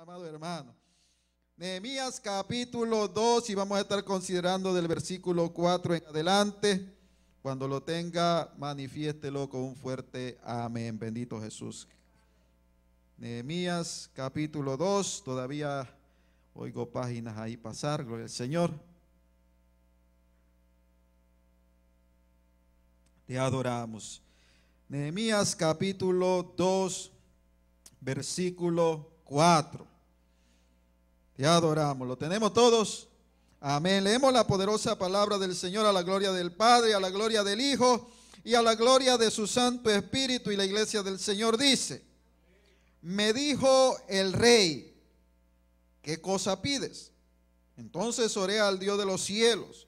amado hermano. Nehemías capítulo 2 y vamos a estar considerando del versículo 4 en adelante. Cuando lo tenga, manifiéstelo con un fuerte amén. Bendito Jesús. Nehemías capítulo 2, todavía oigo páginas ahí pasar, gloria al Señor. Te adoramos. Nehemías capítulo 2, versículo 4. Te adoramos. ¿Lo tenemos todos? Amén. Leemos la poderosa palabra del Señor a la gloria del Padre, a la gloria del Hijo y a la gloria de su Santo Espíritu. Y la iglesia del Señor dice, me dijo el rey, ¿qué cosa pides? Entonces oré al Dios de los cielos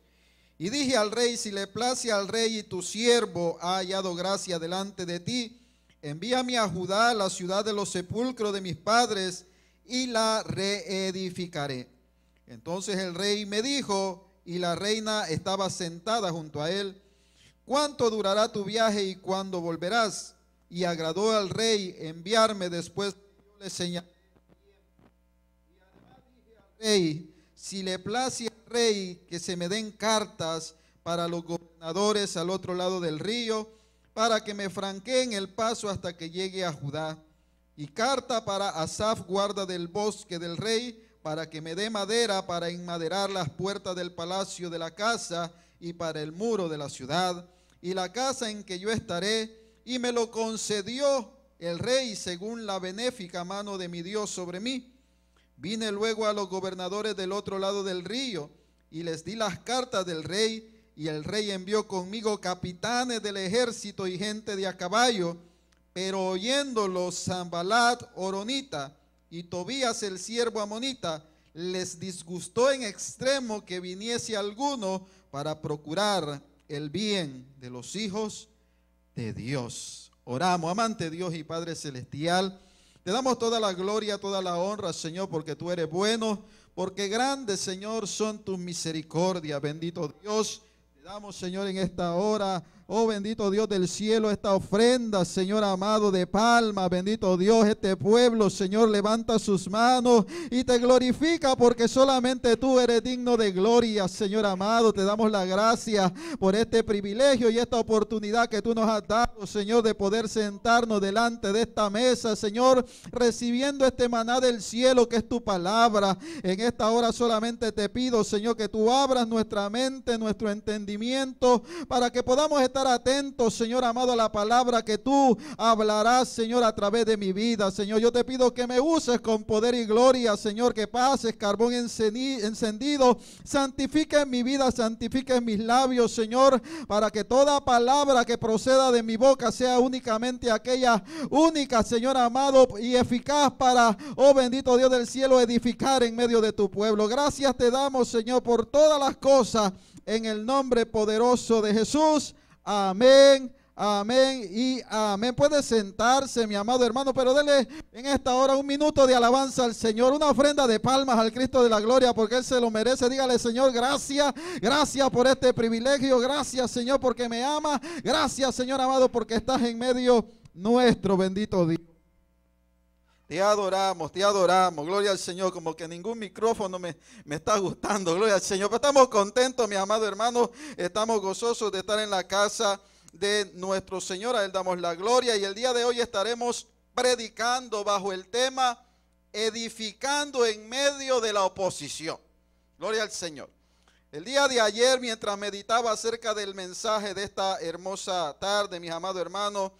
y dije al rey, si le place al rey y tu siervo ha hallado gracia delante de ti, envíame a Judá, la ciudad de los sepulcros de mis padres, y la reedificaré. Entonces el rey me dijo, y la reina estaba sentada junto a él, ¿cuánto durará tu viaje y cuándo volverás? Y agradó al rey enviarme después. Yo le señalé. Y además dije al rey, si le place al rey que se me den cartas para los gobernadores al otro lado del río, para que me franqueen el paso hasta que llegue a Judá. Y carta para Asaf, guarda del bosque del rey, para que me dé madera para enmaderar las puertas del palacio de la casa y para el muro de la ciudad, y la casa en que yo estaré, y me lo concedió el rey según la benéfica mano de mi Dios sobre mí. Vine luego a los gobernadores del otro lado del río, y les di las cartas del rey, y el rey envió conmigo capitanes del ejército y gente de a caballo, pero oyéndolo Zambalat Oronita y Tobías el siervo amonita, les disgustó en extremo que viniese alguno para procurar el bien de los hijos de Dios. Oramos, amante Dios y Padre Celestial. Te damos toda la gloria, toda la honra, Señor, porque tú eres bueno, porque grandes, Señor, son tus misericordias. Bendito Dios. Damos, Señor, en esta hora Oh bendito Dios del cielo, esta ofrenda, Señor amado, de palma. Bendito Dios, este pueblo, Señor, levanta sus manos y te glorifica porque solamente tú eres digno de gloria, Señor amado. Te damos la gracia por este privilegio y esta oportunidad que tú nos has dado, Señor, de poder sentarnos delante de esta mesa, Señor, recibiendo este maná del cielo que es tu palabra. En esta hora solamente te pido, Señor, que tú abras nuestra mente, nuestro entendimiento, para que podamos estar estar atentos, Señor amado, a la palabra que tú hablarás, Señor, a través de mi vida. Señor, yo te pido que me uses con poder y gloria, Señor, que pases carbón encendido, santifique mi vida, santifique mis labios, Señor, para que toda palabra que proceda de mi boca sea únicamente aquella única, Señor amado, y eficaz para, oh bendito Dios del cielo, edificar en medio de tu pueblo. Gracias te damos, Señor, por todas las cosas en el nombre poderoso de Jesús. Amén. Amén y amén. Puede sentarse, mi amado hermano, pero dele en esta hora un minuto de alabanza al Señor, una ofrenda de palmas al Cristo de la gloria, porque Él se lo merece. Dígale, Señor, gracias, gracias por este privilegio, gracias, Señor, porque me ama, gracias, Señor amado, porque estás en medio nuestro, bendito Dios. Te adoramos, te adoramos. Gloria al Señor. Como que ningún micrófono me, me, está gustando. Gloria al Señor. Pero estamos contentos, mi amado hermano. Estamos gozosos de estar en la casa de nuestro Señor. A Él damos la gloria. Y el día de hoy estaremos predicando bajo el tema edificando en medio de la oposición. Gloria al Señor. El día de ayer, mientras meditaba acerca del mensaje de esta hermosa tarde, mis amados hermanos,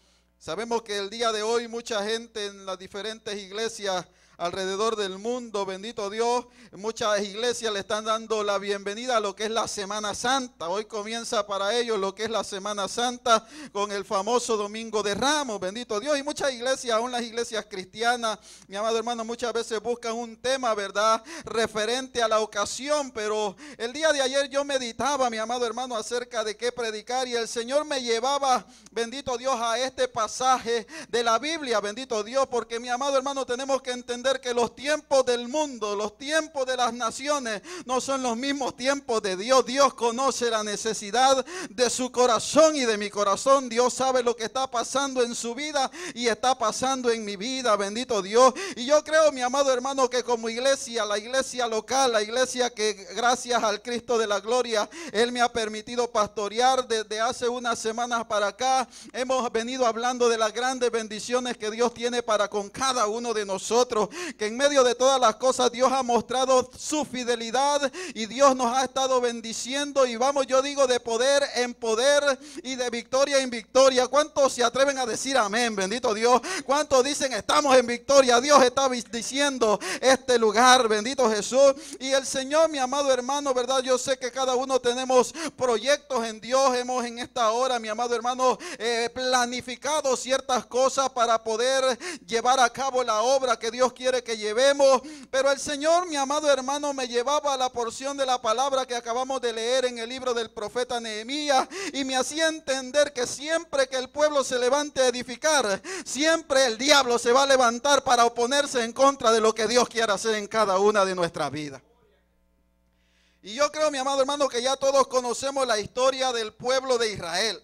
Sabemos que el día de hoy mucha gente en las diferentes iglesias alrededor del mundo, bendito Dios. Muchas iglesias le están dando la bienvenida a lo que es la Semana Santa. Hoy comienza para ellos lo que es la Semana Santa con el famoso Domingo de Ramos, bendito Dios. Y muchas iglesias, aún las iglesias cristianas, mi amado hermano, muchas veces buscan un tema, ¿verdad? Referente a la ocasión, pero el día de ayer yo meditaba, mi amado hermano, acerca de qué predicar y el Señor me llevaba, bendito Dios, a este pasaje de la Biblia, bendito Dios, porque mi amado hermano tenemos que entender que los tiempos del mundo, los tiempos de las naciones, no son los mismos tiempos de Dios. Dios conoce la necesidad de su corazón y de mi corazón. Dios sabe lo que está pasando en su vida y está pasando en mi vida. Bendito Dios. Y yo creo, mi amado hermano, que como iglesia, la iglesia local, la iglesia que gracias al Cristo de la gloria, Él me ha permitido pastorear desde hace unas semanas para acá. Hemos venido hablando de las grandes bendiciones que Dios tiene para con cada uno de nosotros. Que en medio de todas las cosas Dios ha mostrado su fidelidad y Dios nos ha estado bendiciendo. Y vamos, yo digo, de poder en poder y de victoria en victoria. ¿Cuántos se atreven a decir amén? Bendito Dios. ¿Cuántos dicen estamos en victoria? Dios está diciendo este lugar. Bendito Jesús. Y el Señor, mi amado hermano, ¿verdad? Yo sé que cada uno tenemos proyectos en Dios. Hemos en esta hora, mi amado hermano, eh, planificado ciertas cosas para poder llevar a cabo la obra que Dios quiere que llevemos. Pero el Señor, mi amado hermano, me llevaba a la porción de la palabra que acabamos de leer en el libro del profeta Nehemías y me hacía entender que siempre que el pueblo se levante a edificar, siempre el diablo se va a levantar para oponerse en contra de lo que Dios quiere hacer en cada una de nuestras vidas. Y yo creo, mi amado hermano, que ya todos conocemos la historia del pueblo de Israel.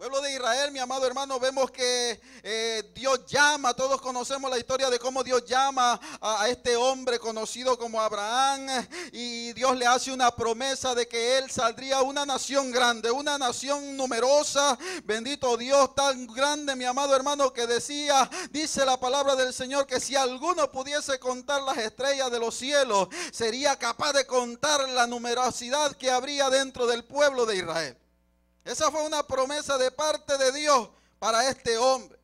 Pueblo de Israel, mi amado hermano, vemos que eh, Dios llama, todos conocemos la historia de cómo Dios llama a, este hombre conocido como Abraham y Dios le hace una promesa de que él saldría una nación grande, una nación numerosa, bendito Dios tan grande, mi amado hermano, que decía, dice la palabra del Señor, que si alguno pudiese contar las estrellas de los cielos, sería capaz de contar la numerosidad que habría dentro del pueblo de Israel. Esa fue una promesa de parte de Dios para este hombre.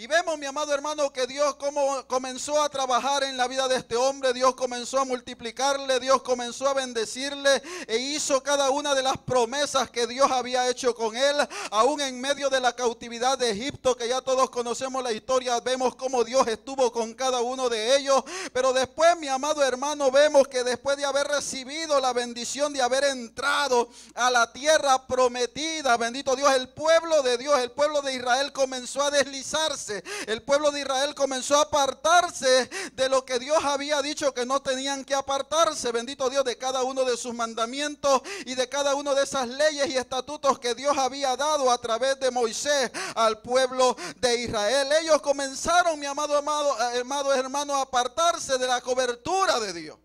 Y vemos, mi amado hermano, que Dios como comenzó a trabajar en la vida de este hombre, Dios comenzó a multiplicarle, Dios comenzó a bendecirle e hizo cada una de las promesas que Dios había hecho con él, aún en medio de la cautividad de Egipto, que ya todos conocemos la historia, vemos cómo Dios estuvo con cada uno de ellos, pero después, mi amado hermano, vemos que después de haber recibido la bendición de haber entrado a la tierra prometida, bendito Dios, el pueblo de Dios, el pueblo de Israel comenzó a deslizarse el pueblo de Israel comenzó a apartarse de lo que Dios había dicho que no tenían que apartarse. Bendito Dios de cada uno de sus mandamientos y de cada uno de esas leyes y estatutos que Dios había dado a través de Moisés al pueblo de Israel. Ellos comenzaron, mi amado, amado, eh, amado hermano, a apartarse de la cobertura de Dios.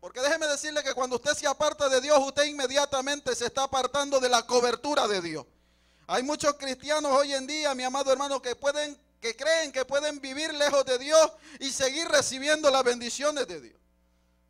Porque déjeme decirle que cuando usted se aparta de Dios, usted inmediatamente se está apartando de la cobertura de Dios. Hay muchos cristianos hoy en día, mi amado hermano, que pueden que creen que pueden vivir lejos de Dios y seguir recibiendo las bendiciones de Dios.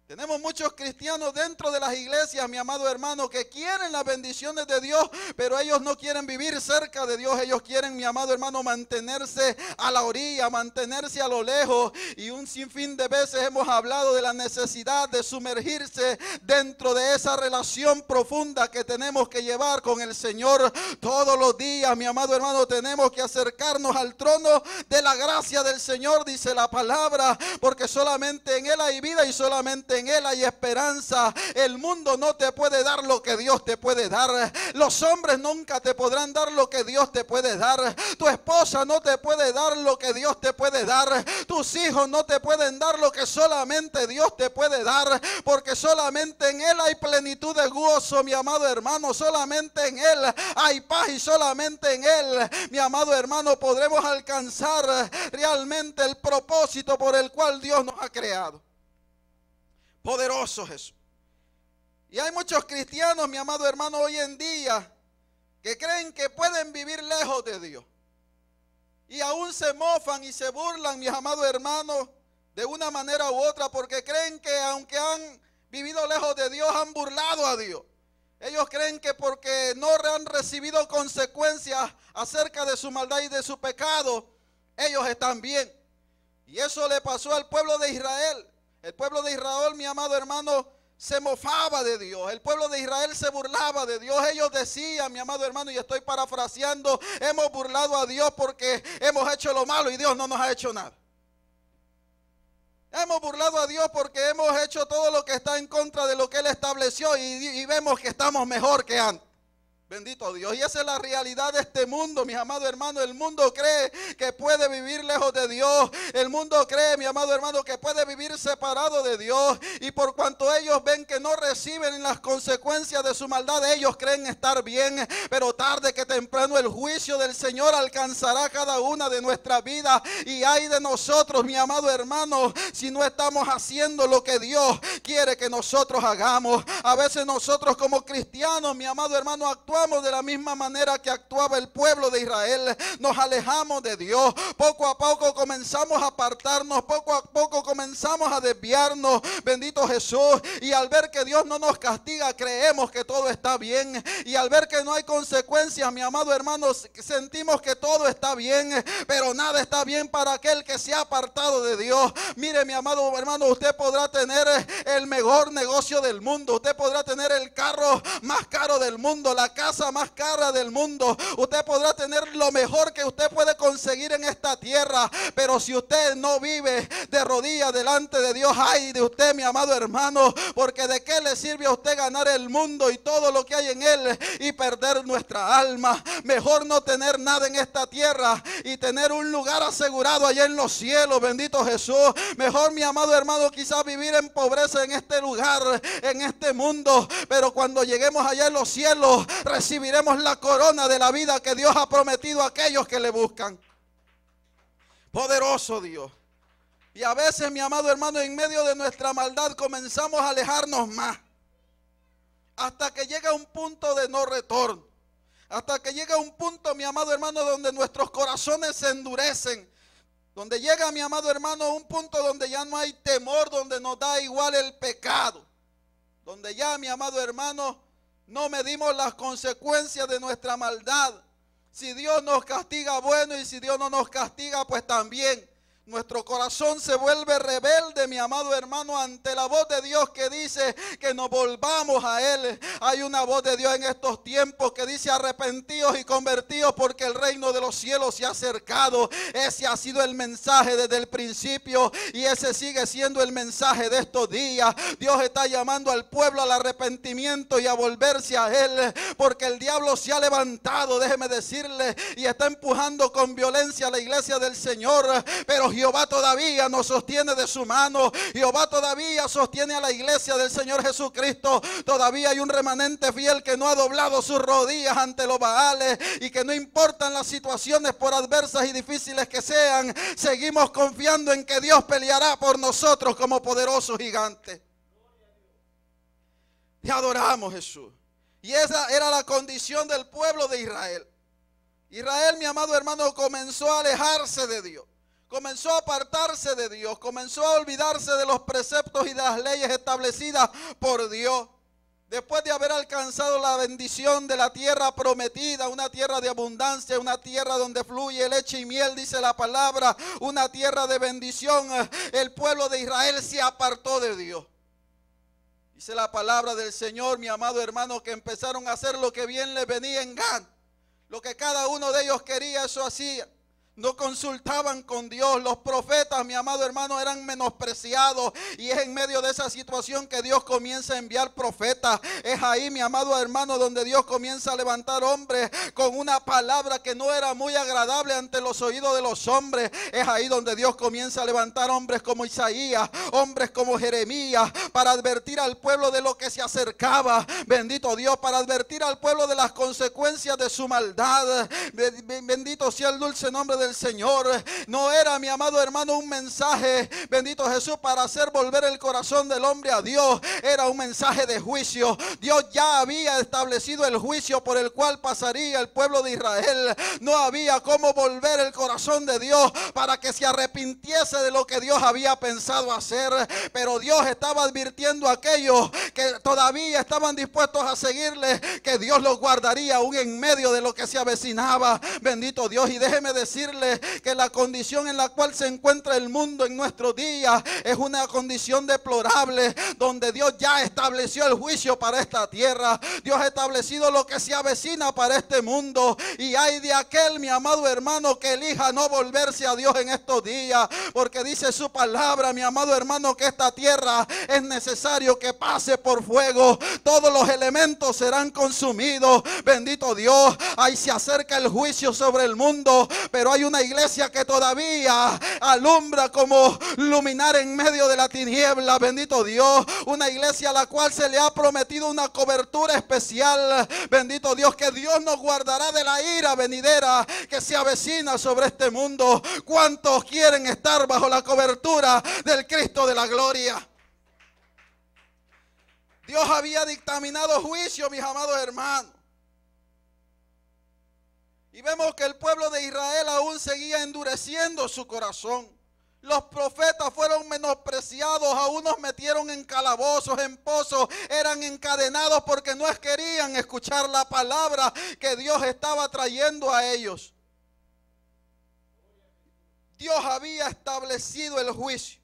Tenemos muchos cristianos dentro de las iglesias, mi amado hermano, que quieren las bendiciones de Dios, pero ellos no quieren vivir cerca de Dios. Ellos quieren, mi amado hermano, mantenerse a la orilla, mantenerse a lo lejos. Y un sinfín de veces hemos hablado de la necesidad de sumergirse dentro de esa relación profunda que tenemos que llevar con el Señor todos los días. Mi amado hermano, tenemos que acercarnos al trono de la gracia del Señor, dice la palabra, porque solamente en Él hay vida y solamente en Él hay esperanza. El mundo no te puede dar lo que Dios te puede dar. Los hombres nunca te podrán dar lo que Dios te puede dar. Tu esposa no te puede dar lo que Dios te puede dar. Tus hijos no te pueden dar lo que solamente Dios te puede dar. Porque solamente en Él hay plenitud de gozo, mi amado hermano. Solamente en Él hay paz y solamente en Él, mi amado hermano, podremos alcanzar realmente el propósito por el cual Dios nos ha creado. Poderoso Jesús. Y hay muchos cristianos, mi amado hermano, hoy en día que creen que pueden vivir lejos de Dios. Y aún se mofan y se burlan, mis amados hermanos, de una manera u otra, porque creen que aunque han vivido lejos de Dios, han burlado a Dios. Ellos creen que porque no han recibido consecuencias acerca de su maldad y de su pecado, ellos están bien. Y eso le pasó al pueblo de Israel. El pueblo de Israel, mi amado hermano, se mofaba de Dios. El pueblo de Israel se burlaba de Dios. Ellos decían, mi amado hermano, y estoy parafraseando, hemos burlado a Dios porque hemos hecho lo malo y Dios no nos ha hecho nada. Hemos burlado a Dios porque hemos hecho todo lo que está en contra de lo que Él estableció y, y vemos que estamos mejor que antes. Bendito Dios. Y esa es la realidad de este mundo, mis amados hermanos. El mundo cree que puede vivir lejos de Dios. El mundo cree, mi amado hermano, que puede vivir separado de Dios. Y por cuanto ellos ven que no reciben las consecuencias de su maldad, ellos creen estar bien. Pero tarde que temprano el juicio del Señor alcanzará cada una de nuestras vidas. Y hay de nosotros, mi amado hermano, si no estamos haciendo lo que Dios quiere que nosotros hagamos. A veces nosotros como cristianos, mi amado hermano, actuamos de la misma manera que actuaba el pueblo de Israel. Nos alejamos de Dios. Poco a poco comenzamos a apartarnos. Poco a poco comenzamos a desviarnos. Bendito Jesús. Y al ver que Dios no nos castiga, creemos que todo está bien. Y al ver que no hay consecuencias, mi amado hermano, sentimos que todo está bien. Pero nada está bien para aquel que se ha apartado de Dios. Mire, mi amado hermano, usted podrá tener el mejor negocio del mundo. Usted podrá tener el carro más caro del mundo, la casa más cara del mundo. Usted podrá tener lo mejor que usted puede conseguir en esta tierra. Pero si usted no vive de rodillas delante de Dios, ay de usted, mi amado hermano. Porque de qué le sirve a usted ganar el mundo y todo lo que hay en él y perder nuestra alma. Mejor no tener nada en esta tierra y tener un lugar asegurado allá en los cielos. Bendito Jesús. Mejor, mi amado hermano, quizás vivir en pobreza en este lugar, en este mundo. Pero cuando lleguemos allá en los cielos, recibiremos la corona de la vida que Dios ha prometido a aquellos que le buscan. Poderoso Dios. Y a veces, mi amado hermano, en medio de nuestra maldad comenzamos a alejarnos más. Hasta que llega un punto de no retorno. Hasta que llega un punto, mi amado hermano, donde nuestros corazones se endurecen. Donde llega, mi amado hermano, un punto donde ya no hay temor, donde nos da igual el pecado. Donde ya, mi amado hermano, no medimos las consecuencias de nuestra maldad. Si Dios nos castiga, bueno, y si Dios no nos castiga, pues también. Nuestro corazón se vuelve rebelde, mi amado hermano, ante la voz de Dios que dice que nos volvamos a Él. Hay una voz de Dios en estos tiempos que dice arrepentidos y convertidos porque el reino de los cielos se ha acercado. Ese ha sido el mensaje desde el principio y ese sigue siendo el mensaje de estos días. Dios está llamando al pueblo al arrepentimiento y a volverse a Él porque el diablo se ha levantado, déjeme decirle, y está empujando con violencia a la iglesia del Señor. Pero Jehová todavía nos sostiene de su mano. Jehová todavía sostiene a la iglesia del Señor Jesucristo. Todavía hay un remanente fiel que no ha doblado sus rodillas ante los baales y que no importan las situaciones por adversas y difíciles que sean, seguimos confiando en que Dios peleará por nosotros como poderoso gigante. Y adoramos Jesús. Y esa era la condición del pueblo de Israel. Israel, mi amado hermano, comenzó a alejarse de Dios comenzó a apartarse de Dios, comenzó a olvidarse de los preceptos y de las leyes establecidas por Dios. Después de haber alcanzado la bendición de la tierra prometida, una tierra de abundancia, una tierra donde fluye leche y miel, dice la palabra, una tierra de bendición, el pueblo de Israel se apartó de Dios. Dice la palabra del Señor, mi amado hermano, que empezaron a hacer lo que bien les venía en gan. Lo que cada uno de ellos quería, eso hacía no consultaban con Dios. Los profetas, mi amado hermano, eran menospreciados. Y es en medio de esa situación que Dios comienza a enviar profetas. Es ahí, mi amado hermano, donde Dios comienza a levantar hombres con una palabra que no era muy agradable ante los oídos de los hombres. Es ahí donde Dios comienza a levantar hombres como Isaías, hombres como Jeremías, para advertir al pueblo de lo que se acercaba. Bendito Dios, para advertir al pueblo de las consecuencias de su maldad. Bendito sea el dulce nombre de el Señor. No era, mi amado hermano, un mensaje, bendito Jesús, para hacer volver el corazón del hombre a Dios. Era un mensaje de juicio. Dios ya había establecido el juicio por el cual pasaría el pueblo de Israel. No había cómo volver el corazón de Dios para que se arrepintiese de lo que Dios había pensado hacer. Pero Dios estaba advirtiendo a aquellos que todavía estaban dispuestos a seguirle, que Dios los guardaría aún en medio de lo que se avecinaba. Bendito Dios. Y déjeme que la condición en la cual se encuentra el mundo en nuestros días es una condición deplorable donde Dios ya estableció el juicio para esta tierra. Dios ha establecido lo que se avecina para este mundo. Y hay de aquel, mi amado hermano, que elija no volverse a Dios en estos días. Porque dice su palabra, mi amado hermano, que esta tierra es necesario que pase por fuego, todos los elementos serán consumidos. Bendito Dios, ahí se acerca el juicio sobre el mundo, pero hay una iglesia que todavía alumbra como luminar en medio de la tiniebla. Bendito Dios, una iglesia a la cual se le ha prometido una cobertura especial. Bendito Dios, que Dios nos guardará de la ira venidera que se avecina sobre este mundo. ¿Cuántos quieren estar bajo la cobertura del Cristo de la gloria? Dios había dictaminado juicio, mis amados hermanos. Y vemos que el pueblo de Israel aún seguía endureciendo su corazón. Los profetas fueron menospreciados, a unos metieron en calabozos, en pozos, eran encadenados porque no querían escuchar la palabra que Dios estaba trayendo a ellos. Dios había establecido el juicio.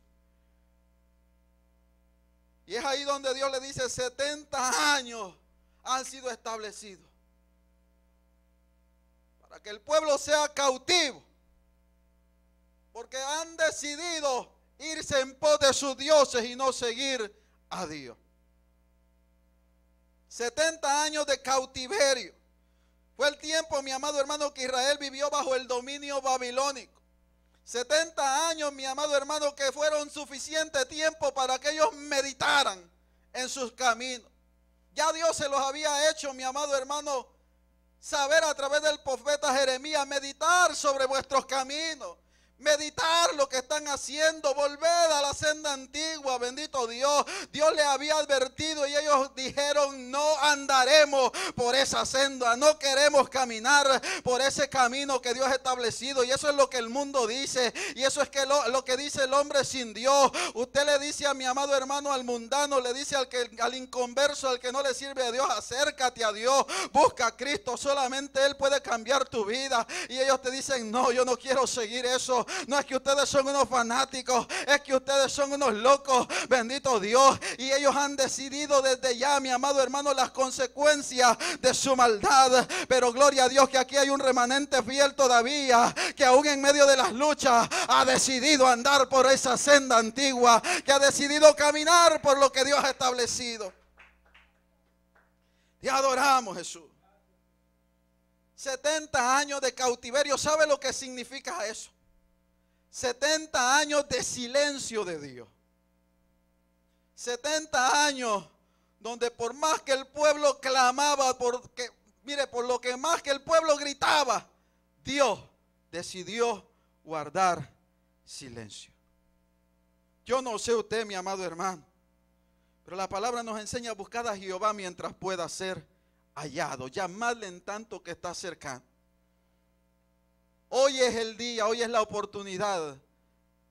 Y es ahí donde Dios le dice, 70 años han sido establecidos. Para que el pueblo sea cautivo porque han decidido irse en pos de sus dioses y no seguir a Dios. 70 años de cautiverio. Fue el tiempo, mi amado hermano, que Israel vivió bajo el dominio babilónico. 70 años, mi amado hermano, que fueron suficiente tiempo para que ellos meditaran en sus caminos. Ya Dios se los había hecho, mi amado hermano, saber a través del profeta Jeremías, meditar sobre vuestros caminos meditar lo que están haciendo, volver a la senda antigua, bendito Dios. Dios le había advertido y ellos dijeron, no andaremos por esa senda, no queremos caminar por ese camino que Dios ha establecido. Y eso es lo que el mundo dice, y eso es que lo, que dice el hombre sin Dios. Usted le dice a mi amado hermano, al mundano, le dice al, que, al inconverso, al que no le sirve a Dios, acércate a Dios, busca a Cristo, solamente Él puede cambiar tu vida. Y ellos te dicen, no, yo no quiero seguir eso. No es que ustedes son unos fanáticos, es que ustedes son unos locos. Bendito Dios. Y ellos han decidido desde ya, mi amado hermano, las consecuencias de su maldad. Pero gloria a Dios que aquí hay un remanente fiel todavía, que aún en medio de las luchas ha decidido andar por esa senda antigua, que ha decidido caminar por lo que Dios ha establecido. Y adoramos Jesús. 70 años de cautiverio. ¿Sabe lo que significa eso? 70 años de silencio de Dios. 70 años donde por más que el pueblo clamaba, porque, mire, por lo que más que el pueblo gritaba, Dios decidió guardar silencio. Yo no sé usted, mi amado hermano, pero la palabra nos enseña a buscar a Jehová mientras pueda ser hallado, llamarle en tanto que está cercano. Hoy es el día, hoy es la oportunidad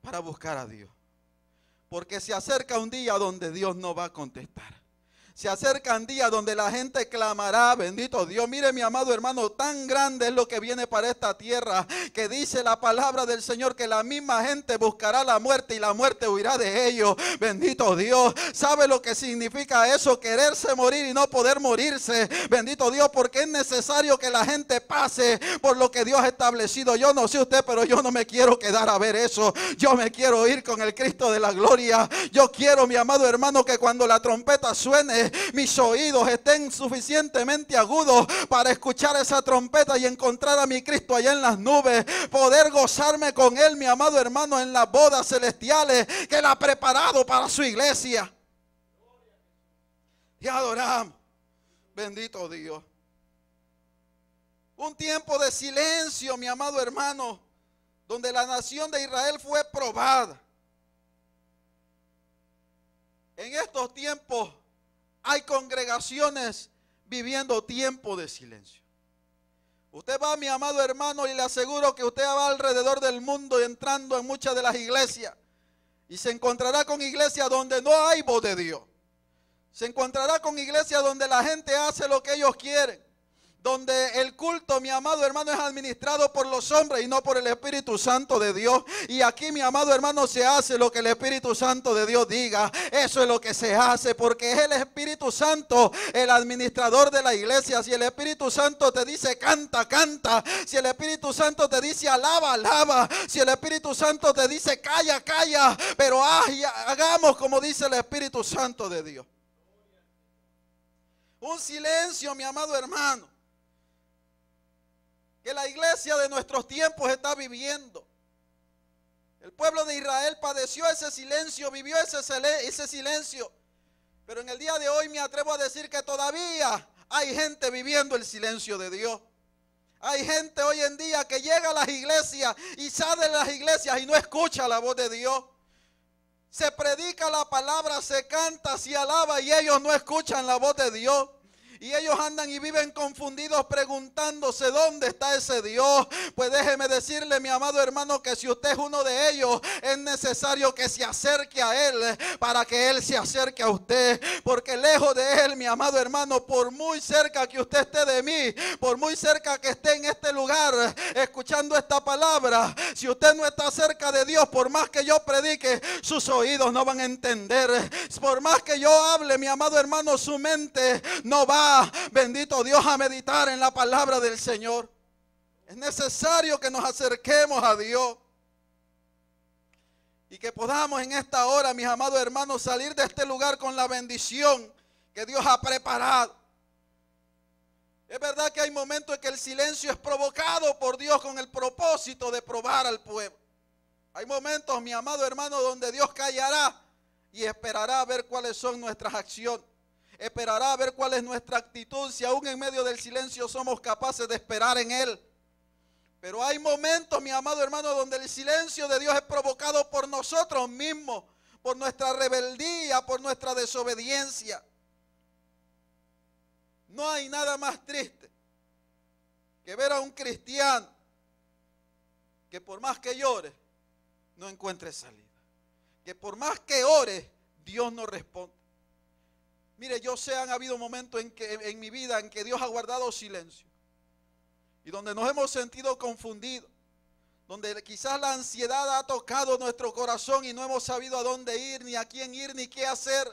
para buscar a Dios. Porque se acerca un día donde Dios no va a contestar. Se acercan días donde la gente clamará, bendito Dios. Mire mi amado hermano, tan grande es lo que viene para esta tierra que dice la palabra del Señor que la misma gente buscará la muerte y la muerte huirá de ellos. Bendito Dios. ¿Sabe lo que significa eso? Quererse morir y no poder morirse. Bendito Dios, porque es necesario que la gente pase por lo que Dios ha establecido. Yo no sé usted, pero yo no me quiero quedar a ver eso. Yo me quiero ir con el Cristo de la gloria. Yo quiero, mi amado hermano, que cuando la trompeta suene, mis oídos estén suficientemente agudos para escuchar esa trompeta y encontrar a mi Cristo allá en las nubes, poder gozarme con Él, mi amado hermano, en las bodas celestiales que Él ha preparado para su iglesia. Y adoramos. Bendito Dios. Un tiempo de silencio, mi amado hermano, donde la nación de Israel fue probada. En estos tiempos hay congregaciones viviendo tiempo de silencio. Usted va, mi amado hermano, y le aseguro que usted va alrededor del mundo entrando en muchas de las iglesias y se encontrará con iglesias donde no hay voz de Dios. Se encontrará con iglesias donde la gente hace lo que ellos quieren donde el culto, mi amado hermano, es administrado por los hombres y no por el Espíritu Santo de Dios. Y aquí, mi amado hermano, se hace lo que el Espíritu Santo de Dios diga. Eso es lo que se hace, porque es el Espíritu Santo el administrador de la iglesia. Si el Espíritu Santo te dice canta, canta. Si el Espíritu Santo te dice alaba, alaba. Si el Espíritu Santo te dice calla, calla. Pero hagamos como dice el Espíritu Santo de Dios. Un silencio, mi amado hermano, que la iglesia de nuestros tiempos está viviendo. El pueblo de Israel padeció ese silencio, vivió ese, ese silencio. Pero en el día de hoy me atrevo a decir que todavía hay gente viviendo el silencio de Dios. Hay gente hoy en día que llega a las iglesias y sale de las iglesias y no escucha la voz de Dios. Se predica la palabra, se canta, se alaba y ellos no escuchan la voz de Dios. Y ellos andan y viven confundidos preguntándose dónde está ese Dios. Pues déjeme decirle, mi amado hermano, que si usted es uno de ellos, es necesario que se acerque a Él para que Él se acerque a usted. Porque lejos de Él, mi amado hermano, por muy cerca que usted esté de mí, por muy cerca que esté en este lugar escuchando esta palabra, si usted no está cerca de Dios, por más que yo predique, sus oídos no van a entender. Por más que yo hable, mi amado hermano, su mente no va bendito Dios, a meditar en la palabra del Señor. Es necesario que nos acerquemos a Dios. Y que podamos en esta hora, mis amados hermanos, salir de este lugar con la bendición que Dios ha preparado. Es verdad que hay momentos en que el silencio es provocado por Dios con el propósito de probar al pueblo. Hay momentos, mi amado hermano, donde Dios callará y esperará a ver cuáles son nuestras acciones esperará a ver cuál es nuestra actitud, si aún en medio del silencio somos capaces de esperar en Él. Pero hay momentos, mi amado hermano, donde el silencio de Dios es provocado por nosotros mismos, por nuestra rebeldía, por nuestra desobediencia. No hay nada más triste que ver a un cristiano que por más que llore, no encuentre salida. Que por más que ore, Dios no responde. Mire, yo sé, han habido momentos en, que, en mi vida en que Dios ha guardado silencio. Y donde nos hemos sentido confundidos. Donde quizás la ansiedad ha tocado nuestro corazón y no hemos sabido a dónde ir, ni a quién ir, ni qué hacer.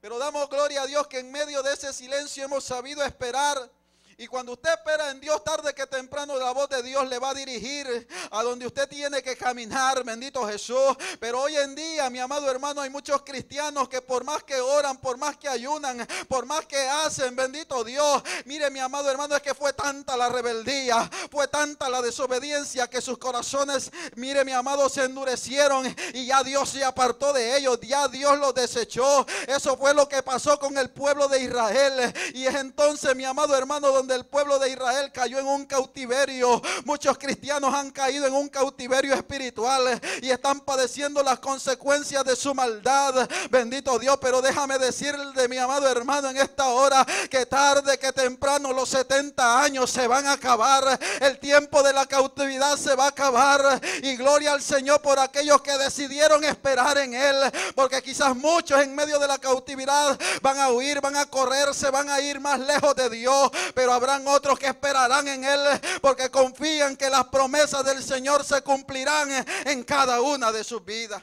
Pero damos gloria a Dios que en medio de ese silencio hemos sabido esperar y cuando usted espera en Dios tarde que temprano la voz de Dios le va a dirigir a donde usted tiene que caminar, bendito Jesús. Pero hoy en día, mi amado hermano, hay muchos cristianos que por más que oran, por más que ayunan, por más que hacen, bendito Dios. Mire, mi amado hermano, es que fue tanta la rebeldía, fue tanta la desobediencia que sus corazones, mire, mi amado, se endurecieron y ya Dios se apartó de ellos, ya Dios los desechó. Eso fue lo que pasó con el pueblo de Israel. Y es entonces, mi amado hermano, donde el pueblo de Israel cayó en un cautiverio. Muchos cristianos han caído en un cautiverio espiritual y están padeciendo las consecuencias de su maldad. Bendito Dios, pero déjame decirle de mi amado hermano en esta hora que tarde que temprano los 70 años se van a acabar. El tiempo de la cautividad se va a acabar. Y gloria al Señor por aquellos que decidieron esperar en Él. Porque quizás muchos en medio de la cautividad van a huir, van a correr, se van a ir más lejos de Dios. Pero habrán otros que esperarán en Él porque confían que las promesas del Señor se cumplirán en cada una de sus vidas.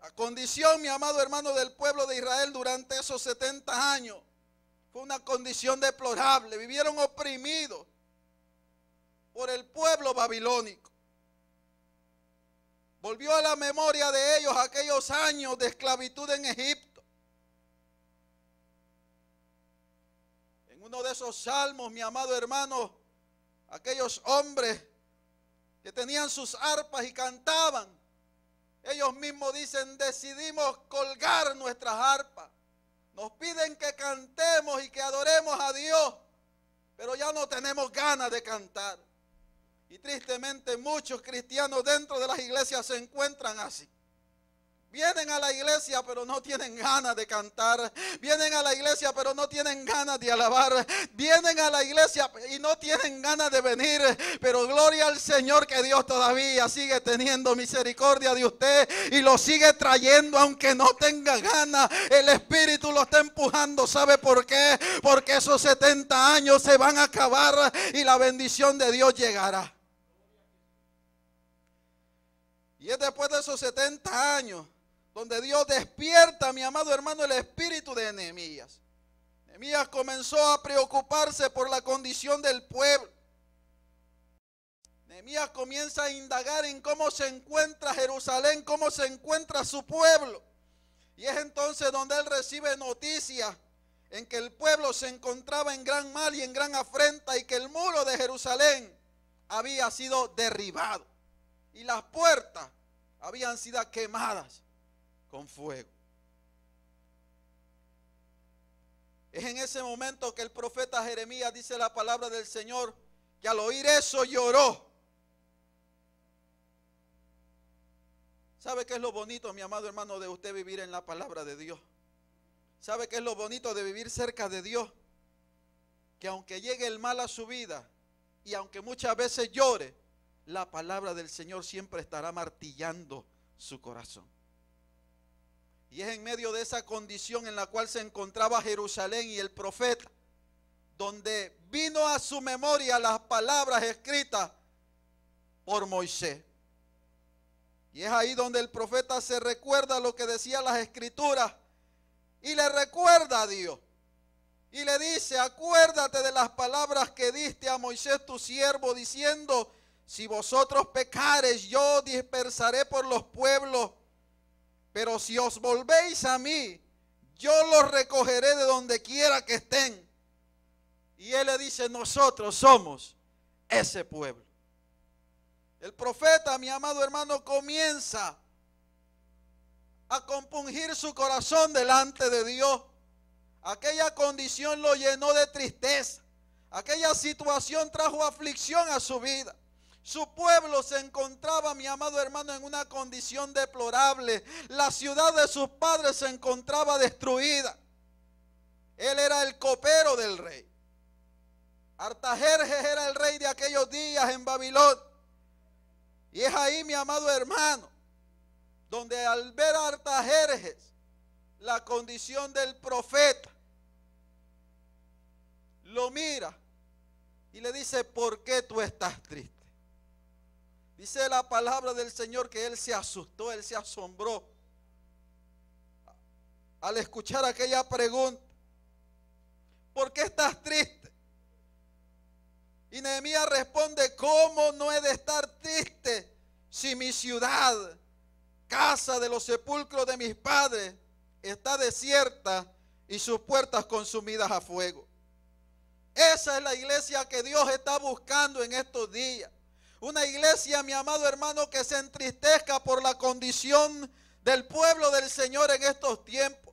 La condición, mi amado hermano, del pueblo de Israel durante esos 70 años fue una condición deplorable. Vivieron oprimidos por el pueblo babilónico. Volvió a la memoria de ellos aquellos años de esclavitud en Egipto uno de esos salmos, mi amado hermano, aquellos hombres que tenían sus arpas y cantaban, ellos mismos dicen, decidimos colgar nuestras arpas. Nos piden que cantemos y que adoremos a Dios, pero ya no tenemos ganas de cantar. Y tristemente muchos cristianos dentro de las iglesias se encuentran así. Vienen a la iglesia pero no tienen ganas de cantar. Vienen a la iglesia pero no tienen ganas de alabar. Vienen a la iglesia y no tienen ganas de venir. Pero gloria al Señor que Dios todavía sigue teniendo misericordia de usted y lo sigue trayendo aunque no tenga ganas. El Espíritu lo está empujando. ¿Sabe por qué? Porque esos 70 años se van a acabar y la bendición de Dios llegará. Y es después de esos 70 años donde Dios despierta, mi amado hermano, el espíritu de Nehemías. Nehemías comenzó a preocuparse por la condición del pueblo. Nehemías comienza a indagar en cómo se encuentra Jerusalén, cómo se encuentra su pueblo. Y es entonces donde él recibe noticias en que el pueblo se encontraba en gran mal y en gran afrenta y que el muro de Jerusalén había sido derribado y las puertas habían sido quemadas con fuego. Es en ese momento que el profeta Jeremías dice la palabra del Señor, que al oír eso lloró. ¿Sabe qué es lo bonito, mi amado hermano, de usted vivir en la palabra de Dios? ¿Sabe qué es lo bonito de vivir cerca de Dios? Que aunque llegue el mal a su vida y aunque muchas veces llore, la palabra del Señor siempre estará martillando su corazón. Y es en medio de esa condición en la cual se encontraba Jerusalén y el profeta, donde vino a su memoria las palabras escritas por Moisés. Y es ahí donde el profeta se recuerda lo que decía las escrituras y le recuerda a Dios. Y le dice, acuérdate de las palabras que diste a Moisés tu siervo diciendo, si vosotros pecares, yo dispersaré por los pueblos pero si os volvéis a mí, yo los recogeré de donde quiera que estén. Y él le dice, nosotros somos ese pueblo. El profeta, mi amado hermano, comienza a compungir su corazón delante de Dios. Aquella condición lo llenó de tristeza. Aquella situación trajo aflicción a su vida. Su pueblo se encontraba, mi amado hermano, en una condición deplorable. La ciudad de sus padres se encontraba destruida. Él era el copero del rey. Artajerjes era el rey de aquellos días en Babilón. Y es ahí, mi amado hermano, donde al ver a Artajerjes, la condición del profeta, lo mira y le dice, ¿por qué tú estás triste? Dice la palabra del Señor que él se asustó, él se asombró al escuchar aquella pregunta. ¿Por qué estás triste? Y Nehemías responde, ¿cómo no he de estar triste si mi ciudad, casa de los sepulcros de mis padres, está desierta y sus puertas consumidas a fuego? Esa es la iglesia que Dios está buscando en estos días. Una iglesia, mi amado hermano, que se entristezca por la condición del pueblo del Señor en estos tiempos.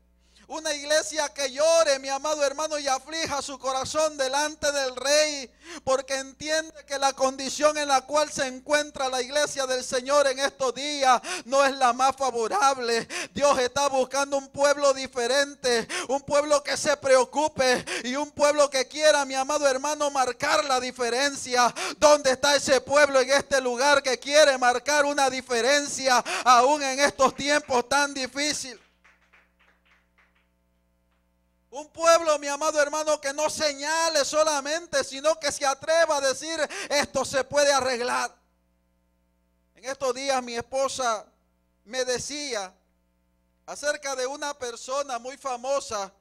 Una iglesia que llore, mi amado hermano, y aflija su corazón delante del rey, porque entiende que la condición en la cual se encuentra la iglesia del Señor en estos días no es la más favorable. Dios está buscando un pueblo diferente, un pueblo que se preocupe y un pueblo que quiera, mi amado hermano, marcar la diferencia. ¿Dónde está ese pueblo en este lugar que quiere marcar una diferencia aún en estos tiempos tan difíciles? Un pueblo, mi amado hermano, que no señale solamente, sino que se atreva a decir, esto se puede arreglar. En estos días mi esposa me decía acerca de una persona muy famosa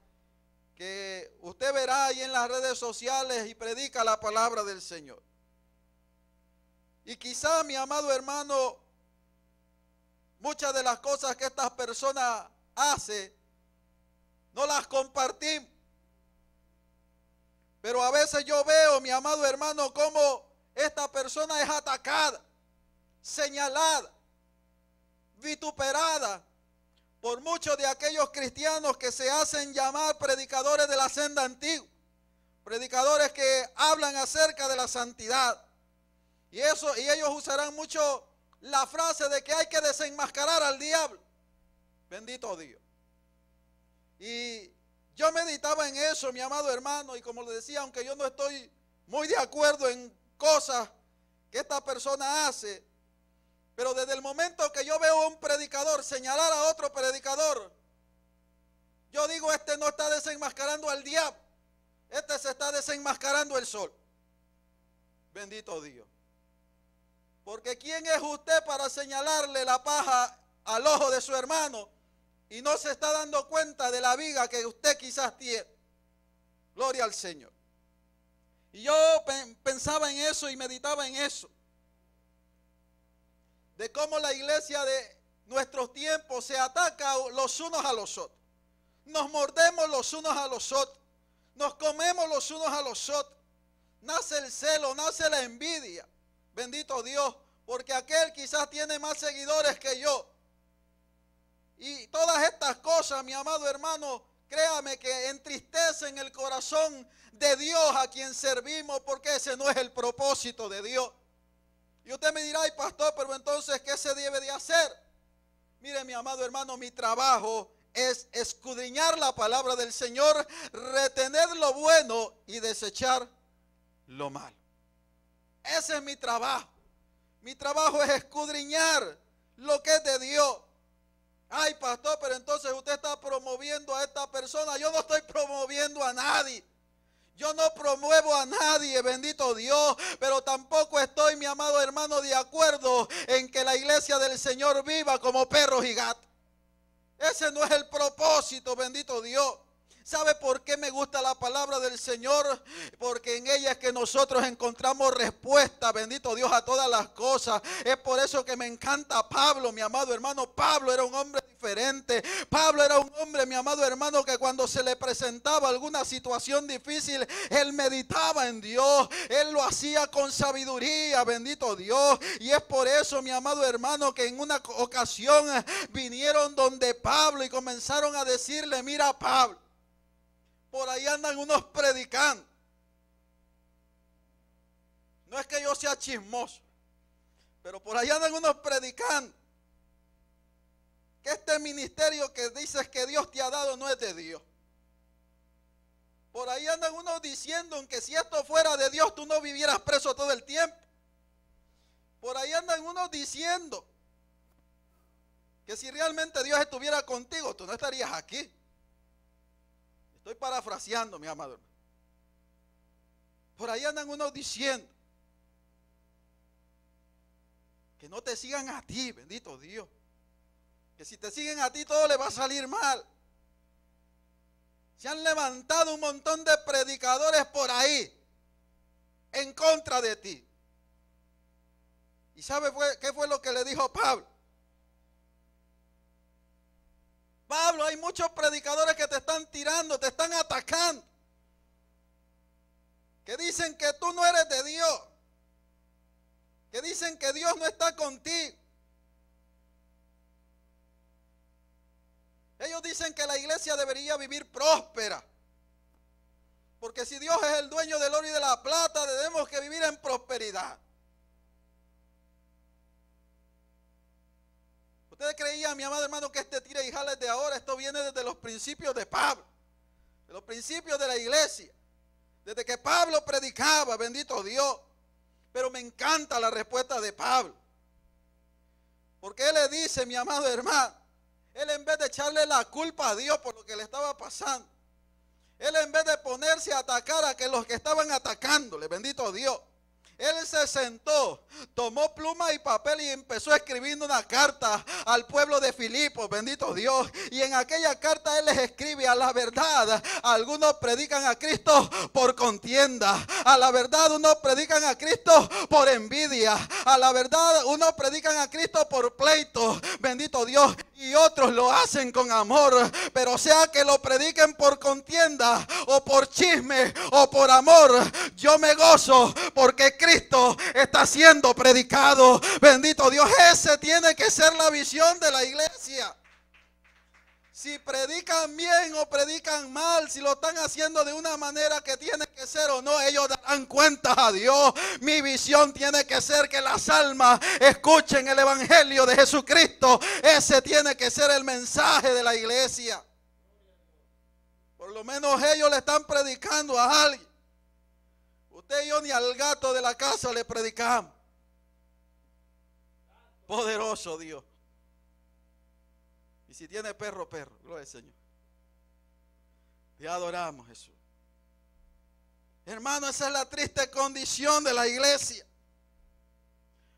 que usted verá ahí en las redes sociales y predica la palabra del Señor. Y quizá, mi amado hermano, muchas de las cosas que esta persona hace, no las compartimos. Pero a veces yo veo, mi amado hermano, cómo esta persona es atacada, señalada, vituperada por muchos de aquellos cristianos que se hacen llamar predicadores de la senda antigua, predicadores que hablan acerca de la santidad. Y eso y ellos usarán mucho la frase de que hay que desenmascarar al diablo. Bendito Dios. Y yo meditaba en eso, mi amado hermano, y como le decía, aunque yo no estoy muy de acuerdo en cosas que esta persona hace, pero desde el momento que yo veo a un predicador señalar a otro predicador, yo digo, este no está desenmascarando al diablo, este se está desenmascarando el sol. Bendito Dios. Porque ¿quién es usted para señalarle la paja al ojo de su hermano y no se está dando cuenta de la viga que usted quizás tiene. Gloria al Señor. Y yo pensaba en eso y meditaba en eso. De cómo la iglesia de nuestros tiempos se ataca los unos a los otros. Nos mordemos los unos a los otros. Nos comemos los unos a los otros. Nace el celo, nace la envidia. Bendito Dios, porque aquel quizás tiene más seguidores que yo. Y todas estas cosas, mi amado hermano, créame que entristecen el corazón de Dios a quien servimos, porque ese no es el propósito de Dios. Y usted me dirá, ay pastor, pero entonces, ¿qué se debe de hacer? Mire, mi amado hermano, mi trabajo es escudriñar la palabra del Señor, retener lo bueno y desechar lo malo. Ese es mi trabajo. Mi trabajo es escudriñar lo que es de Dios. Ay, pastor, pero entonces usted está promoviendo a esta persona. Yo no estoy promoviendo a nadie. Yo no promuevo a nadie, bendito Dios, pero tampoco estoy, mi amado hermano, de acuerdo en que la iglesia del Señor viva como perros y gatos. Ese no es el propósito, bendito Dios. ¿Sabe por qué me gusta la palabra del Señor? Porque en ella es que nosotros encontramos respuesta, bendito Dios, a todas las cosas. Es por eso que me encanta Pablo, mi amado hermano. Pablo era un hombre diferente. Pablo era un hombre, mi amado hermano, que cuando se le presentaba alguna situación difícil, él meditaba en Dios. Él lo hacía con sabiduría, bendito Dios. Y es por eso, mi amado hermano, que en una ocasión vinieron donde Pablo y comenzaron a decirle, mira Pablo. Por ahí andan unos predicando. No es que yo sea chismoso, pero por ahí andan unos predicando. Que este ministerio que dices que Dios te ha dado no es de Dios. Por ahí andan unos diciendo que si esto fuera de Dios tú no vivieras preso todo el tiempo. Por ahí andan unos diciendo que si realmente Dios estuviera contigo tú no estarías aquí. Estoy parafraseando, mi amado. Por ahí andan unos diciendo que no te sigan a ti, bendito Dios. Que si te siguen a ti todo le va a salir mal. Se han levantado un montón de predicadores por ahí en contra de ti. ¿Y sabe qué fue lo que le dijo Pablo? Pablo, hay muchos predicadores que te están tirando, te están atacando. Que dicen que tú no eres de Dios. Que dicen que Dios no está contigo. Ellos dicen que la iglesia debería vivir próspera. Porque si Dios es el dueño del oro y de la plata, debemos que vivir en prosperidad. Ustedes creían, mi amado hermano, que este tira y jala de ahora. Esto viene desde los principios de Pablo, de los principios de la iglesia. Desde que Pablo predicaba, bendito Dios. Pero me encanta la respuesta de Pablo. Porque él le dice, mi amado hermano, él en vez de echarle la culpa a Dios por lo que le estaba pasando, él en vez de ponerse a atacar a que los que estaban atacándole, bendito Dios, él se sentó, tomó pluma y papel y empezó a escribir una carta al pueblo de Filipos, bendito Dios. Y en aquella carta él les escribe a la verdad. Algunos predican a Cristo por contienda. A la verdad unos predican a Cristo por envidia. A la verdad unos predican a Cristo por pleito, bendito Dios. Y otros lo hacen con amor. Pero sea que lo prediquen por contienda o por chisme o por amor, yo me gozo porque Cristo Cristo está siendo predicado. Bendito Dios, ese tiene que ser la visión de la iglesia. Si predican bien o predican mal, si lo están haciendo de una manera que tiene que ser o no, ellos darán cuenta a Dios. Mi visión tiene que ser que las almas escuchen el Evangelio de Jesucristo. Ese tiene que ser el mensaje de la iglesia. Por lo menos ellos le están predicando a alguien. Usted y yo ni al gato de la casa le predicamos. Poderoso Dios. Y si tiene perro, perro. Gloria al Señor. Te adoramos, Jesús. Hermano, esa es la triste condición de la iglesia.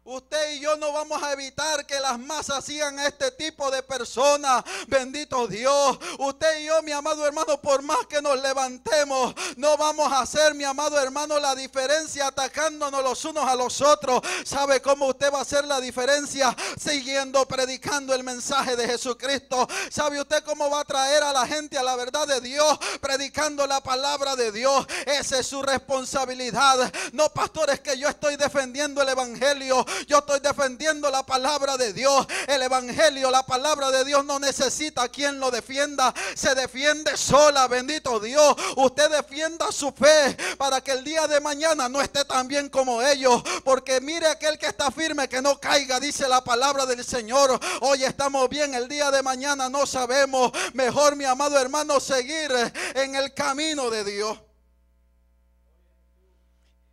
Usted y yo no vamos a evitar que las masas sigan a este tipo de personas. Bendito Dios. Usted y yo, mi amado hermano, por más que nos levantemos, no vamos a hacer, mi amado hermano, la diferencia atacándonos los unos a los otros. ¿Sabe cómo usted va a hacer la diferencia? Siguiendo predicando el mensaje de Jesucristo. ¿Sabe usted cómo va a traer a la gente a la verdad de Dios? Predicando la palabra de Dios. Esa es su responsabilidad. No, pastores, que yo estoy defendiendo el Evangelio. Yo estoy defendiendo la palabra de Dios. El Evangelio, la palabra de Dios no necesita quien lo defienda. Se defiende sola, bendito Dios. Usted defienda su fe para que el día de mañana no esté tan bien como ellos. Porque mire aquel que está firme que no caiga, dice la palabra del Señor. Hoy estamos bien, el día de mañana no sabemos. Mejor, mi amado hermano, seguir en el camino de Dios.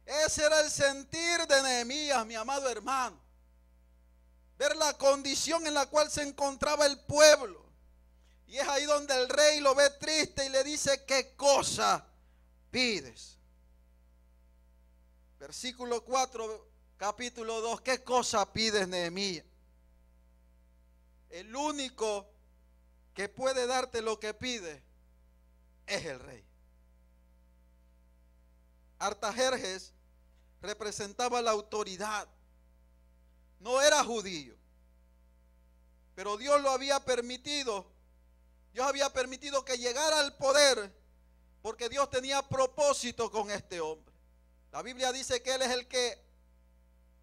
Ese era el sentir de Nehemías, mi amado hermano. Ver la condición en la cual se encontraba el pueblo. Y es ahí donde el rey lo ve triste y le dice, ¿qué cosa pides? Versículo 4, capítulo 2, ¿qué cosa pides, Nehemías? El único que puede darte lo que pide es el rey. Artajerjes representaba la autoridad. No era judío. Pero Dios lo había permitido. Dios había permitido que llegara al poder porque Dios tenía propósito con este hombre. La Biblia dice que él es el que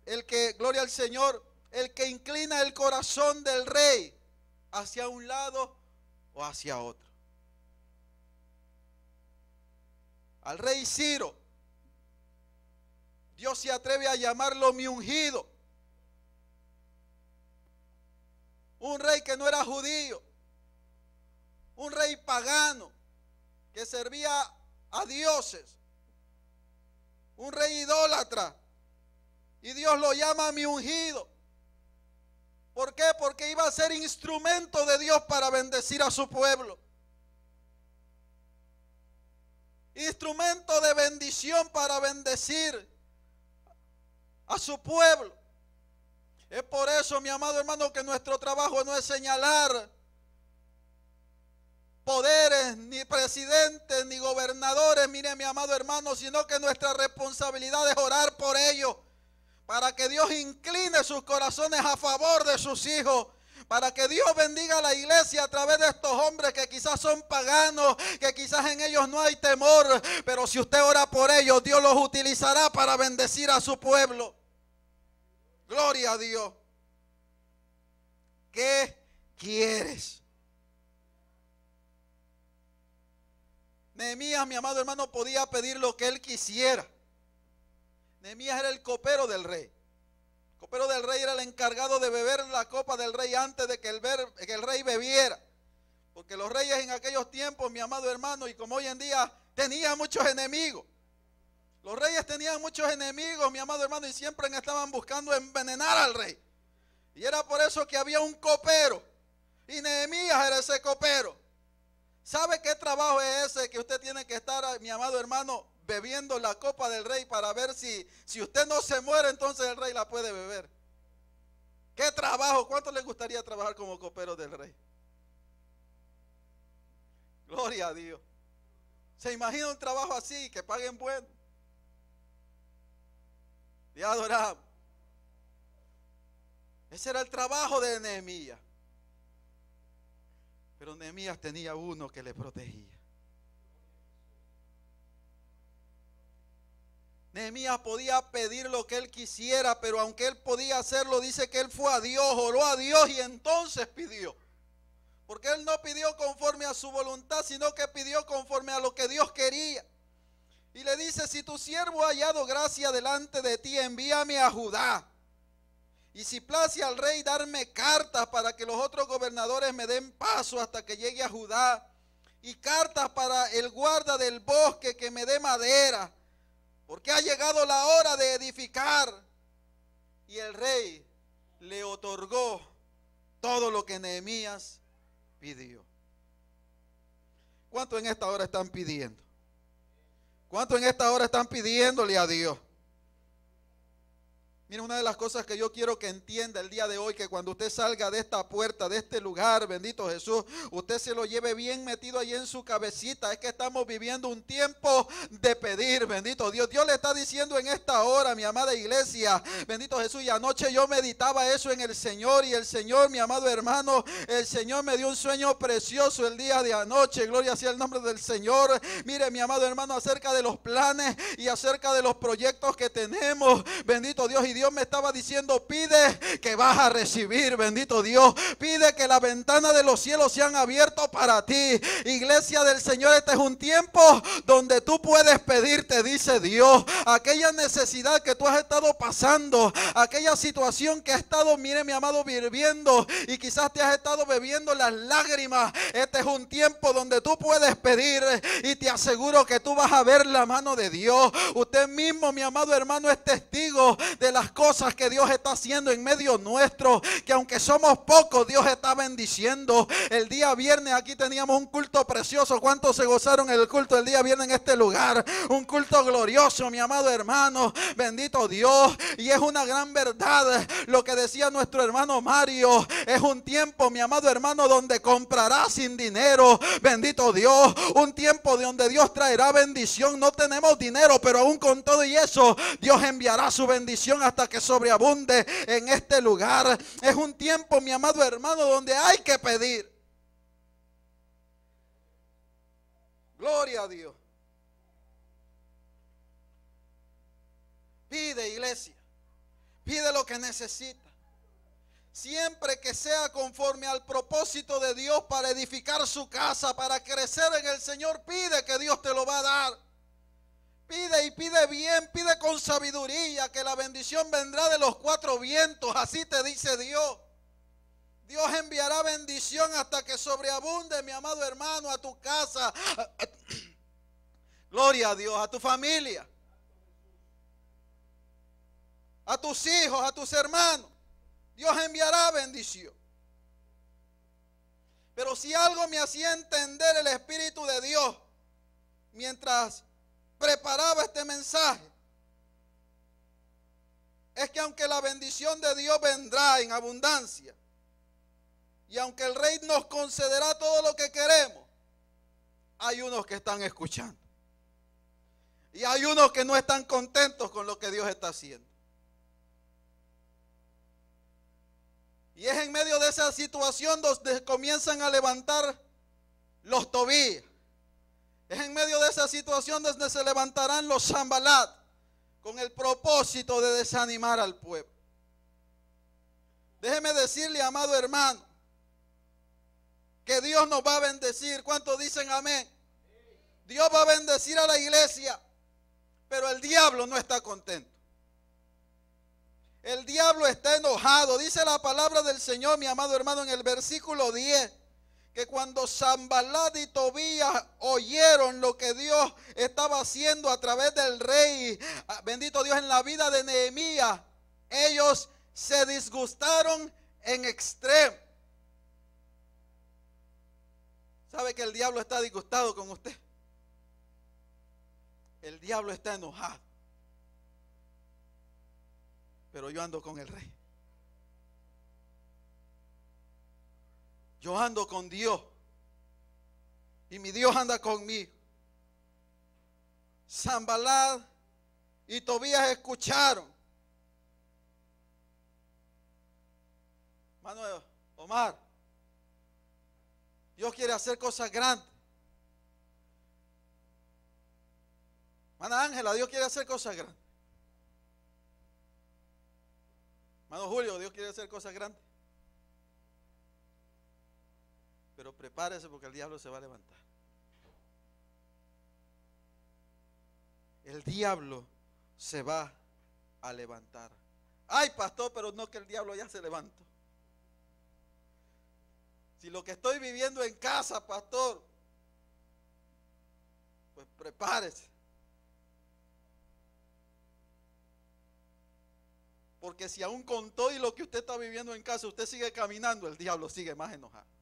el que gloria al Señor, el que inclina el corazón del rey hacia un lado o hacia otro. Al rey Ciro Dios se atreve a llamarlo mi ungido. Un rey que no era judío. Un rey pagano que servía a dioses. Un rey idólatra. Y Dios lo llama mi ungido. ¿Por qué? Porque iba a ser instrumento de Dios para bendecir a su pueblo. Instrumento de bendición para bendecir a su pueblo. Es por eso, mi amado hermano, que nuestro trabajo no es señalar poderes, ni presidentes, ni gobernadores, mire mi amado hermano, sino que nuestra responsabilidad es orar por ellos, para que Dios incline sus corazones a favor de sus hijos. Para que Dios bendiga a la iglesia a través de estos hombres que quizás son paganos, que quizás en ellos no hay temor. Pero si usted ora por ellos, Dios los utilizará para bendecir a su pueblo. Gloria a Dios. ¿Qué quieres? Nehemías, mi amado hermano, podía pedir lo que él quisiera. Nehemías era el copero del rey. El copero del rey era el encargado de beber la copa del rey antes de que el, que el rey bebiera. Porque los reyes en aquellos tiempos, mi amado hermano, y como hoy en día, tenían muchos enemigos. Los reyes tenían muchos enemigos, mi amado hermano, y siempre estaban buscando envenenar al rey. Y era por eso que había un copero. Y Nehemías era ese copero. ¿Sabe qué trabajo es ese que usted tiene que estar, mi amado hermano, bebiendo la copa del rey para ver si, si usted no se muere, entonces el rey la puede beber? ¿Qué trabajo? ¿Cuánto le gustaría trabajar como copero del rey? Gloria a Dios. ¿Se imagina un trabajo así, que paguen bueno? Y adoramos. Ese era el trabajo de Nehemías. Pero Nehemías tenía uno que le protegía. Nehemías podía pedir lo que él quisiera, pero aunque él podía hacerlo, dice que él fue a Dios, oró a Dios y entonces pidió. Porque él no pidió conforme a su voluntad, sino que pidió conforme a lo que Dios quería. Y le dice, si tu siervo ha hallado gracia delante de ti, envíame a Judá. Y si place al rey darme cartas para que los otros gobernadores me den paso hasta que llegue a Judá. Y cartas para el guarda del bosque que me dé madera. Porque ha llegado la hora de edificar. Y el rey le otorgó todo lo que Nehemías pidió. ¿Cuánto en esta hora están pidiendo? ¿Cuántos en esta hora están pidiéndole a Dios? Mira, una de las cosas que yo quiero que entienda el día de hoy, que cuando usted salga de esta puerta, de este lugar, bendito Jesús, usted se lo lleve bien metido ahí en su cabecita. Es que estamos viviendo un tiempo de pedir, bendito Dios. Dios le está diciendo en esta hora, mi amada iglesia, bendito Jesús. Y anoche yo meditaba eso en el Señor y el Señor, mi amado hermano, el Señor me dio un sueño precioso el día de anoche. Gloria sea el nombre del Señor. Mire, mi amado hermano, acerca de los planes y acerca de los proyectos que tenemos. Bendito Dios. Y Dios me estaba diciendo, pide que vas a recibir, bendito Dios. Pide que la ventana de los cielos sean abiertos para ti. Iglesia del Señor, este es un tiempo donde tú puedes pedir, te dice Dios, aquella necesidad que tú has estado pasando, aquella situación que ha estado, mire mi amado, viviendo y quizás te has estado bebiendo las lágrimas. Este es un tiempo donde tú puedes pedir y te aseguro que tú vas a ver la mano de Dios. Usted mismo, mi amado hermano, es testigo de las cosas que Dios está haciendo en medio nuestro, que aunque somos pocos, Dios está bendiciendo. El día viernes aquí teníamos un culto precioso. ¿Cuántos se gozaron el culto el día viernes en este lugar? Un culto glorioso, mi amado hermano. Bendito Dios. Y es una gran verdad lo que decía nuestro hermano Mario. Es un tiempo, mi amado hermano, donde comprará sin dinero. Bendito Dios. Un tiempo de donde Dios traerá bendición. No tenemos dinero, pero aún con todo y eso, Dios enviará su bendición hasta que sobreabunde en este lugar. Es un tiempo, mi amado hermano, donde hay que pedir. Gloria a Dios. Pide, iglesia. Pide lo que necesita. Siempre que sea conforme al propósito de Dios para edificar su casa, para crecer en el Señor, pide que Dios te lo va a dar. Pide y pide bien, pide con sabiduría, que la bendición vendrá de los cuatro vientos, así te dice Dios. Dios enviará bendición hasta que sobreabunde, mi amado hermano, a tu casa. Gloria a Dios, a tu familia, a tus hijos, a tus hermanos. Dios enviará bendición. Pero si algo me hacía entender el Espíritu de Dios, mientras preparaba este mensaje es que aunque la bendición de Dios vendrá en abundancia y aunque el rey nos concederá todo lo que queremos, hay unos que están escuchando. Y hay unos que no están contentos con lo que Dios está haciendo. Y es en medio de esa situación donde comienzan a levantar los tobillos es en medio de esa situación donde se levantarán los zambalat con el propósito de desanimar al pueblo. Déjeme decirle, amado hermano, que Dios nos va a bendecir. ¿Cuántos dicen amén? Dios va a bendecir a la iglesia, pero el diablo no está contento. El diablo está enojado. Dice la palabra del Señor, mi amado hermano, en el versículo 10 que cuando Zambalad y Tobías oyeron lo que Dios estaba haciendo a través del rey, ah, bendito Dios, en la vida de Nehemías, ellos se disgustaron en extremo. ¿Sabe que el diablo está disgustado con usted? El diablo está enojado. Pero yo ando con el rey. Yo ando con Dios. Y mi Dios anda conmigo. Zambalad y Tobías escucharon. Manuel, Omar, Dios quiere hacer cosas grandes. Mana Ángela, Dios quiere hacer cosas grandes. Mano Julio, Dios quiere hacer cosas grandes. Pero prepárese porque el diablo se va a levantar. El diablo se va a levantar. Ay, pastor, pero no que el diablo ya se levantó. Si lo que estoy viviendo en casa, pastor, pues prepárese. Porque si aún con todo y lo que usted está viviendo en casa, usted sigue caminando, el diablo sigue más enojado.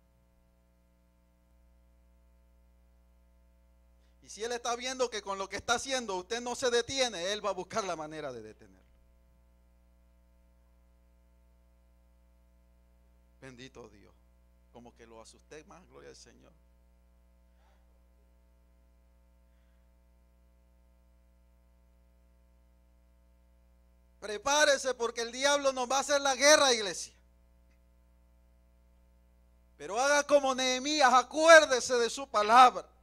si Él está viendo que con lo que está haciendo usted no se detiene, Él va a buscar la manera de detenerlo. Bendito Dios. Como que lo asusté más, gloria al Señor. Prepárese porque el diablo nos va a hacer la guerra, iglesia. Pero haga como Nehemías, acuérdese de su palabra.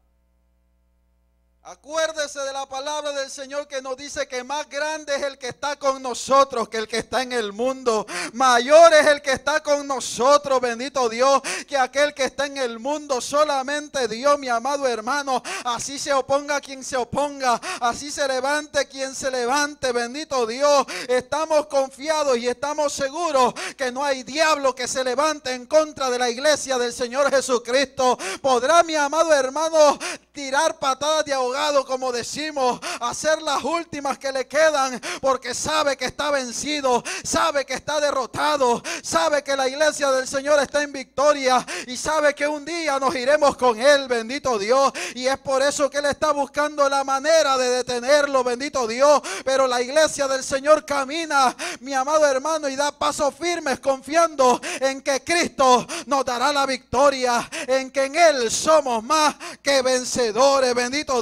Acuérdese de la palabra del Señor que nos dice que más grande es el que está con nosotros que el que está en el mundo. Mayor es el que está con nosotros, bendito Dios, que aquel que está en el mundo. Solamente Dios, mi amado hermano. Así se oponga quien se oponga. Así se levante quien se levante, bendito Dios. Estamos confiados y estamos seguros que no hay diablo que se levante en contra de la iglesia del Señor Jesucristo. Podrá, mi amado hermano, tirar patadas de ahogado, como decimos, hacer las últimas que le quedan, porque sabe que está vencido, sabe que está derrotado, sabe que la iglesia del Señor está en victoria y sabe que un día nos iremos con Él, bendito Dios. Y es por eso que Él está buscando la manera de detenerlo, bendito Dios. Pero la iglesia del Señor camina, mi amado hermano, y da pasos firmes confiando en que Cristo nos dará la victoria, en que en Él somos más que vencedores, bendito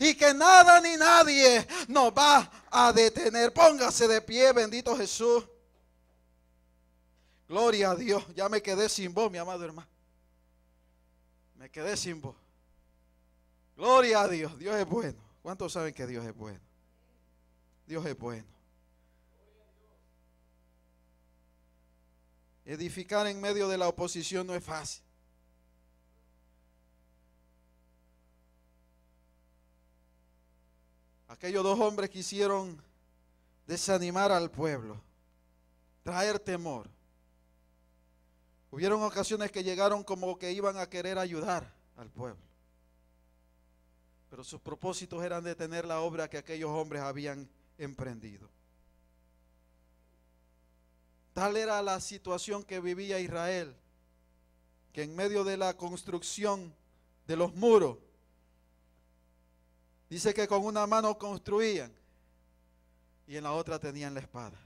Y que nada ni nadie nos va a detener. Póngase de pie, bendito Jesús. Gloria a Dios. Ya me quedé sin voz, mi amado hermano. Me quedé sin voz. Gloria a Dios. Dios es bueno. ¿Cuántos saben que Dios es bueno? Dios es bueno. Edificar en medio de la oposición no es fácil. Aquellos dos hombres quisieron desanimar al pueblo, traer temor. Hubieron ocasiones que llegaron como que iban a querer ayudar al pueblo. Pero sus propósitos eran detener la obra que aquellos hombres habían emprendido. Tal era la situación que vivía Israel, que en medio de la construcción de los muros, dice que con una mano construían y en la otra tenían la espada.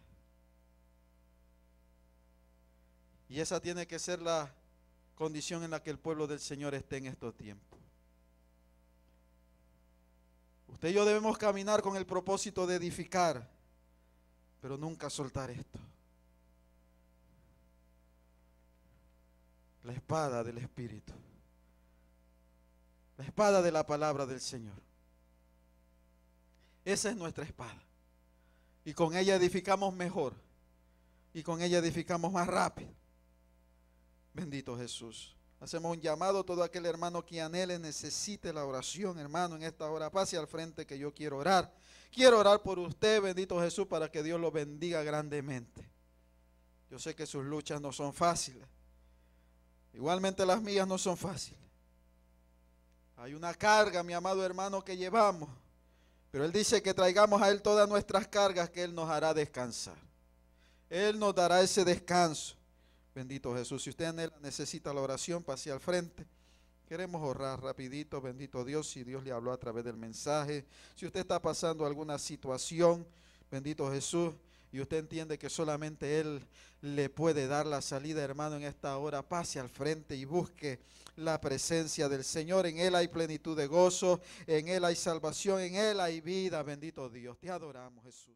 Y esa tiene que ser la condición en la que el pueblo del Señor esté en estos tiempos. Usted y yo debemos caminar con el propósito de edificar, pero nunca soltar esto. La espada del Espíritu. La espada de la palabra del Señor. Esa es nuestra espada. Y con ella edificamos mejor. Y con ella edificamos más rápido. Bendito Jesús. Hacemos un llamado a todo aquel hermano que anhele, necesite la oración, hermano, en esta hora. Pase al frente que yo quiero orar. Quiero orar por usted, bendito Jesús, para que Dios lo bendiga grandemente. Yo sé que sus luchas no son fáciles. Igualmente las mías no son fáciles. Hay una carga, mi amado hermano, que llevamos. Pero Él dice que traigamos a Él todas nuestras cargas, que Él nos hará descansar. Él nos dará ese descanso. Bendito Jesús. Si usted necesita la oración, pase al frente. Queremos orar rapidito, bendito Dios, si Dios le habló a través del mensaje. Si usted está pasando alguna situación, bendito Jesús, y usted entiende que solamente Él le puede dar la salida, hermano, en esta hora, pase al frente y busque la presencia del Señor. En Él hay plenitud de gozo, en Él hay salvación, en Él hay vida, bendito Dios. Te adoramos, Jesús.